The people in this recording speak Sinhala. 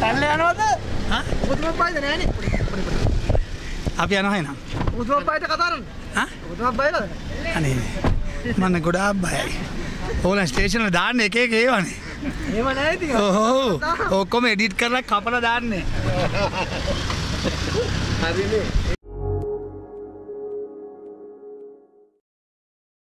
පැල්ල යනවද හා? පුතුම පායිද නෑනේ අපි යනවා එහෙනම්. පුතුම පායිට කතාරන්න හා? පුතුම බයිලද අනේ මන්න ගොඩාක් බයයි. ඕන ස්ටේෂන දාන්න එක එක ඒවනේ. ඒම නෑ ඉතින් ඔහෝ ඔක්කොම එඩිට් කරලා කපලා දාන්නේ. හරිනේ